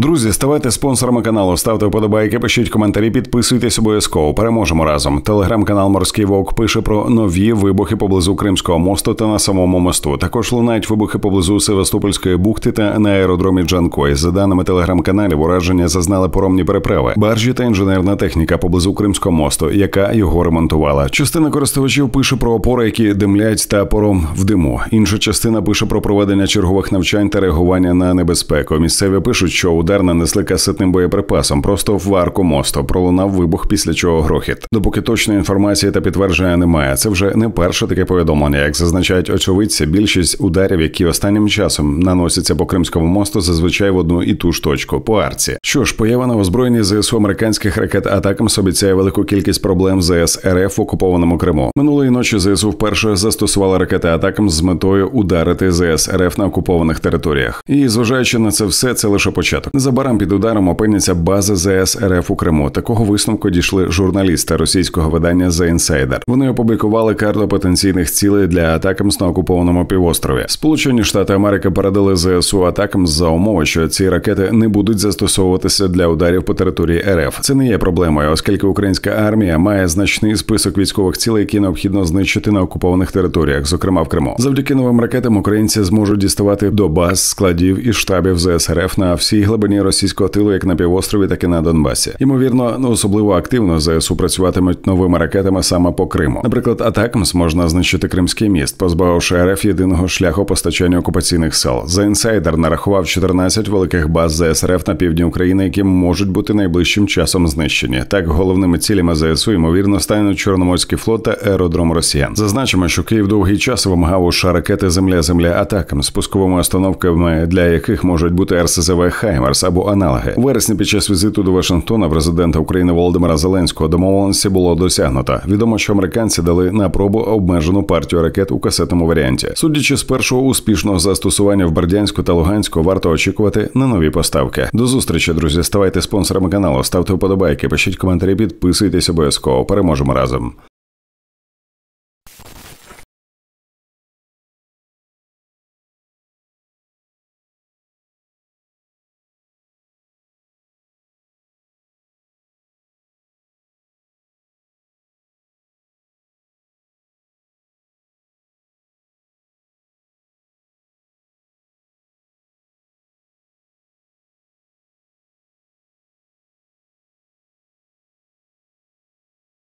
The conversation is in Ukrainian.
Друзі, ставайте спонсорами каналу, ставте вподобайки, пишіть коментарі, підписуйтесь обов'язково. Переможемо разом. Телеграм-канал Морський Вовк пише про нові вибухи поблизу Кримського мосту та на самому мосту. Також лунають вибухи поблизу Севастопольської бухти та на аеродромі Джанкой. За даними телеграм-каналів, ураження зазнали поромні переправи, баржі та інженерна техніка поблизу Кримського мосту, яка його ремонтувала. Частина користувачів пише про опори, які димлять та пором в диму. Інша частина пише про проведення чергових навчань та реагування на небезпеку. Місцеві пишуть, що удар нанесли касетним боєприпасом. Просто в арку мосту пролунав вибух, після чого грохіт. Допоки точної інформації та підтвердження немає. Це вже не перше таке повідомлення. Як зазначають очевидці, більшість ударів, які останнім часом наносяться по Кримському мосту, зазвичай в одну і ту ж точку по арці. Що ж, поява на озброєнні ЗСУ американських ракет Атакамс обіцяє велику кількість проблем ЗС РФ в окупованому Криму. Минулої ночі ЗСУ вперше застосувала ракети Атакамс з метою ударити ЗС РФ на окупованих територіях. І зважаючи на це все, це лише початок. Незабаром під ударом опиняться бази ЗС РФ у Криму. Такого висновку дійшли журналісти російського видання The Insider. Вони опублікували карту потенційних цілей для Атакамс на окупованому півострові. Сполучені Штати Америки передали ЗСУ Атакамс за умови, що ці ракети не будуть застосовуватися для ударів по території РФ. Це не є проблемою, оскільки українська армія має значний список військових цілей, які необхідно знищити на окупованих територіях, зокрема в Криму. Завдяки новим ракетам українці зможуть діставати до баз, складів і штабів ЗСРФ на всій глибині російського тилу, як на півострові, так і на Донбасі. Ймовірно, ну особливо активно ЗСУ працюватимуть новими ракетами саме по Криму. Наприклад, Атакамс можна знищити Кримський міст, позбавивши РФ єдиного шляху постачання окупаційних сил. The Insider нарахував 14 великих баз ЗСРФ на півдні України, які можуть бути найближчим часом знищені. Так, головними цілями ЗСУ ймовірно стануть Чорноморський флот та аеродром Росіян. Зазначимо, що Київ довгий час вимагав у ракети Земля-Земля Атакамс з пусковими установками, для яких можуть бути РСЗВ Хаймерс або аналоги. У вересні під час візиту до Вашингтона президента України Володимира Зеленського домовленості було досягнуто. Відомо, що американці дали на пробу обмежену партію ракет у касетному варіанті. Судячи з першого успішного застосування в Бердянську та Луганську, варто очікувати на нові поставки. До зустрічі, друзі. Ставайте спонсорами каналу, ставте вподобайки, пишіть коментарі, підписуйтесь обов'язково. Переможемо разом.